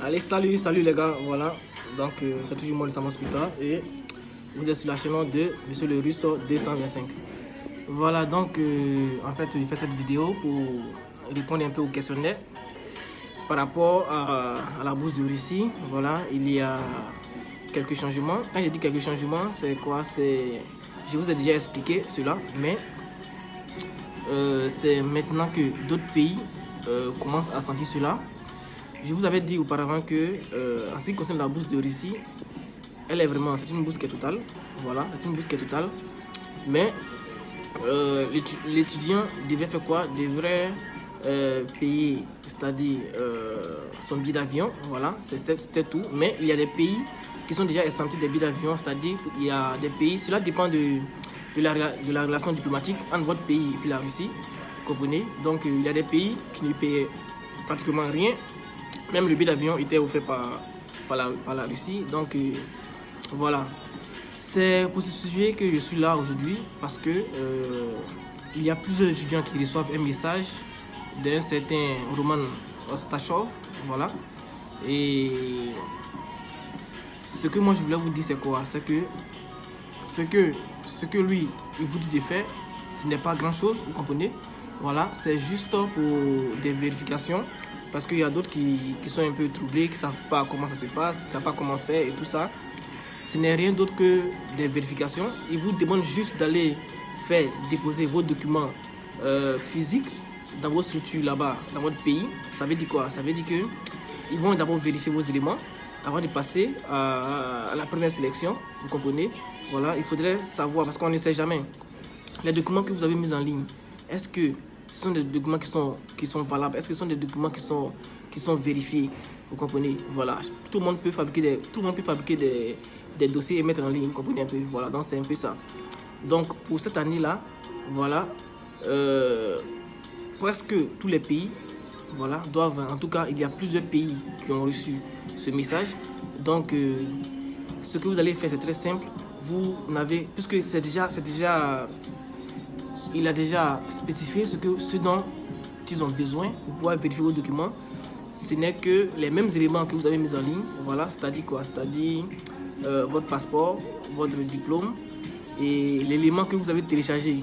Allez, salut, salut les gars, voilà. Donc, euh, c'est toujours moi le Pita et vous êtes sur la chaîne de Monsieur le Russe 225. Voilà, donc, euh, en fait, il fait cette vidéo pour répondre un peu aux questionnaires par rapport à, la bourse de Russie. Voilà, il y a quelques changements. Quand j'ai dit quelques changements, c'est quoi? C'est, Je vous ai déjà expliqué cela, mais euh, c'est maintenant que d'autres pays commencent à sentir cela. Je vous avais dit auparavant que, euh, en ce qui concerne la bourse de Russie, elle est vraiment, c'est une bourse qui est totale. Voilà, c'est une bourse qui est totale. Mais euh, l'étudiant devait faire quoi? Devrait euh, payer, c'est-à-dire son billet d'avion. Voilà, c'était tout. Mais il y a des pays qui sont déjà exemptés des billets d'avion, c'est-à-dire il y a des pays, cela dépend de, de, la, relation diplomatique entre votre pays et la Russie. Comprenez? Donc il y a des pays qui ne paient pratiquement rien même le billet d'avion était offert par, par, la, par la Russie. Donc euh, voilà. C'est pour ce sujet que je suis là aujourd'hui parce que euh, il y a plusieurs étudiants qui reçoivent un message d'un certain Roman Ostachov. Voilà. Et ce que moi je voulais vous dire, c'est quoi? C'est que ce que ce que lui il vous dit de faire, ce n'est pas grand chose, vous comprenez? Voilà, c'est juste pour des vérifications parce qu'il y a d'autres qui, sont un peu troublés, qui ne savent pas comment ça se passe, qui ne savent pas comment faire et tout ça. Ce n'est rien d'autre que des vérifications. Ils vous demandent juste d'aller faire déposer vos documents euh, physiques dans vos structures là-bas, dans votre pays. Ça veut dire quoi? Ça veut dire que ils vont d'abord vérifier vos éléments avant de passer à, la première sélection. Vous comprenez? Voilà, il faudrait savoir, parce qu'on ne sait jamais, les documents que vous avez mis en ligne, est-ce que ce sont des documents qui sont, qui sont valables Est-ce que ce sont des documents qui sont, qui sont vérifiés? Vous comprenez? Voilà. Tout le monde peut fabriquer des, tout le monde peut fabriquer des, des dossiers et mettre en ligne. Vous comprenez un peu? Voilà. Donc, c'est un peu ça. Donc, pour cette année-là, voilà, euh, presque tous les pays voilà, doivent, en tout cas, il y a plusieurs pays qui ont reçu ce message. Donc, euh, ce que vous allez faire, c'est très simple. Vous n'avez, puisque c'est déjà, c'est déjà il a déjà spécifié ce, que, ce dont ils ont besoin pour pouvoir vérifier vos documents. Ce n'est que les mêmes éléments que vous avez mis en ligne. Voilà, c'est-à-dire quoi? C'est-à-dire euh, votre passeport, votre diplôme et l'élément que vous avez téléchargé.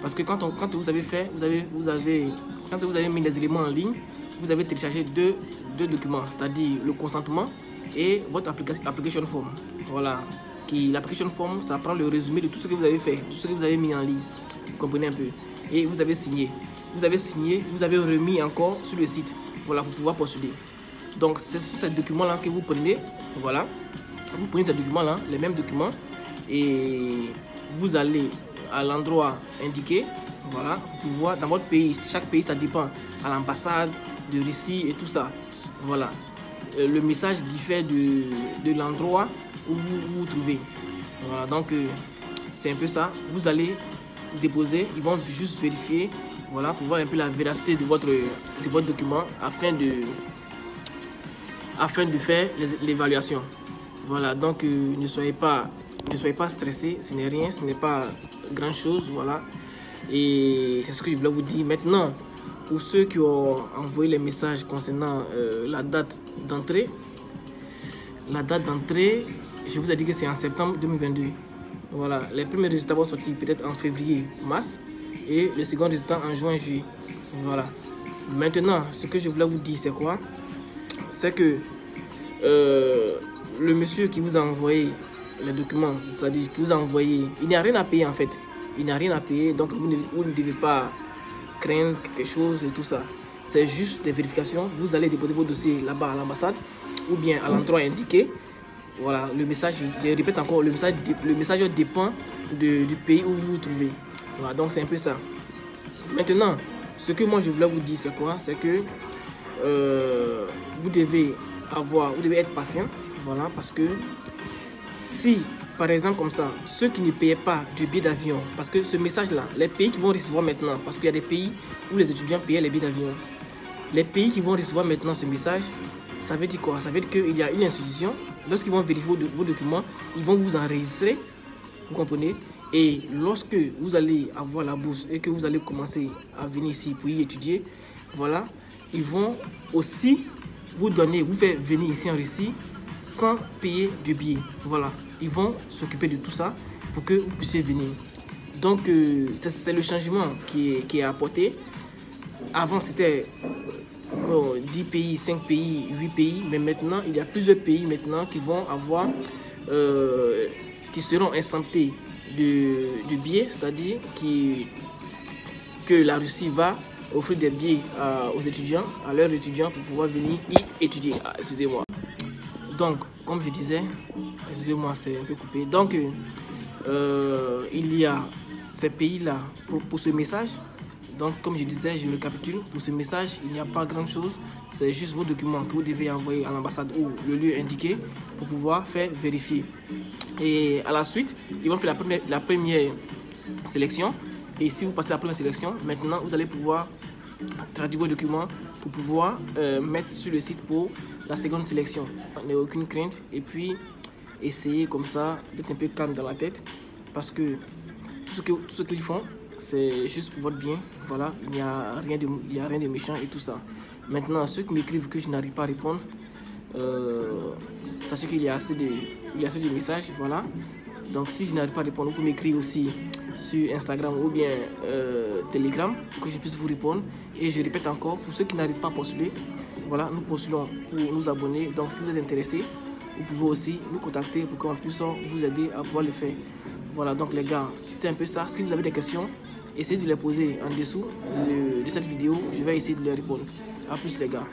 Parce que quand, quand vous avez fait, vous avez, vous avez, quand vous avez mis les éléments en ligne, vous avez téléchargé deux, deux documents, c'est-à-dire le consentement et votre application, application form. Voilà. L'application form, ça prend le résumé de tout ce que vous avez fait, tout ce que vous avez mis en ligne comprenez un peu. Et vous avez signé. Vous avez signé, vous avez remis encore sur le site. Voilà, pour pouvoir postuler. Donc, c'est sur ces documents-là que vous prenez. Voilà. Vous prenez ces documents-là, les mêmes documents. Et vous allez à l'endroit indiqué. Voilà, pour voir dans votre pays. Chaque pays, ça dépend. À l'ambassade de Russie et tout ça. Voilà. Euh, le message diffère de, de l'endroit où vous, vous trouvez. Voilà, donc euh, c'est un peu ça. Vous allez déposer, ils vont juste vérifier, voilà, pour voir un peu la véracité de votre, de votre document afin de, afin de faire l'évaluation. Voilà, donc euh, ne soyez pas ne soyez pas stressé, ce n'est rien, ce n'est pas grand chose, voilà. Et c'est ce que je voulais vous dire. Maintenant, pour ceux qui ont envoyé les messages concernant euh, la date d'entrée, la date d'entrée, je vous ai dit que c'est en septembre 2022. Voilà, les premiers résultats vont sortir peut-être en février, mars, et le second résultat en juin, juillet. Voilà. Maintenant, ce que je voulais vous dire, c'est quoi? C'est que euh, le monsieur qui vous a envoyé les documents, c'est-à-dire qui vous a envoyé, il n'y a rien à payer en fait. Il n'y a rien à payer, donc vous ne, vous ne devez pas craindre quelque chose et tout ça. C'est juste des vérifications. Vous allez déposer vos dossiers là-bas à l'ambassade ou bien à l'endroit indiqué. Voilà, le message, je répète encore, le message, le message dépend du pays où vous vous trouvez. Voilà, donc c'est un peu ça. Maintenant, ce que moi je voulais vous dire, c'est quoi? C'est que euh, vous devez avoir, vous devez être patient, voilà, parce que si, par exemple, comme ça, ceux qui ne payaient pas du billet d'avion, parce que ce message-là, les pays qui vont recevoir maintenant, parce qu'il y a des pays où les étudiants payaient les billets d'avion, les pays qui vont recevoir maintenant ce message, ça veut dire quoi? Ça veut dire qu'il y a une institution, lorsqu'ils vont vérifier vos, documents, ils vont vous enregistrer, vous comprenez? Et lorsque vous allez avoir la bourse et que vous allez commencer à venir ici pour y étudier, voilà, ils vont aussi vous donner, vous faire venir ici en Russie sans payer de billets. Voilà, ils vont s'occuper de tout ça pour que vous puissiez venir. Donc, euh, c'est le changement qui est, qui est apporté. Avant, c'était 10 pays, 5 pays, 8 pays, mais maintenant, il y a plusieurs pays maintenant qui vont avoir, euh, qui seront exemptés de, du billet, c'est-à-dire que la Russie va offrir des billets aux étudiants, à leurs étudiants pour pouvoir venir y étudier. Ah, excusez-moi. Donc, comme je disais, excusez-moi, c'est un peu coupé. Donc, euh, il y a ces pays-là pour ce message donc, comme je disais, je récapitule. Pour ce message, il n'y a pas grand-chose. C'est juste vos documents que vous devez envoyer à l'ambassade ou le lieu indiqué pour pouvoir faire vérifier. Et à la suite, ils vont faire la première, sélection. Et si vous passez la première sélection, maintenant, vous allez pouvoir traduire vos documents pour pouvoir euh, mettre sur le site pour la seconde sélection. N'ayez aucune crainte. Et puis, essayez comme ça d'être un peu calme dans la tête. Parce que tout ce qu'ils ce qu'ils font, c'est juste pour votre bien. Voilà, il n'y a, rien de, a rien de méchant et tout ça. Maintenant, ceux qui m'écrivent que je n'arrive pas à répondre, euh, sachez qu'il y a assez de, y a assez de messages. Voilà. Donc, si je n'arrive pas à répondre, vous pouvez m'écrire aussi sur Instagram ou bien euh, Telegram pour que je puisse vous répondre. Et je répète encore, pour ceux qui n'arrivent pas à postuler, voilà, nous postulons pour nous abonner. Donc, si vous êtes intéressé, vous pouvez aussi nous contacter pour qu'on puisse vous aider à pouvoir le faire. Voilà, donc les gars, c'était un peu ça. Si vous avez des questions, essayez de les poser en dessous de, cette vidéo. Je vais essayer de les répondre. A plus les gars.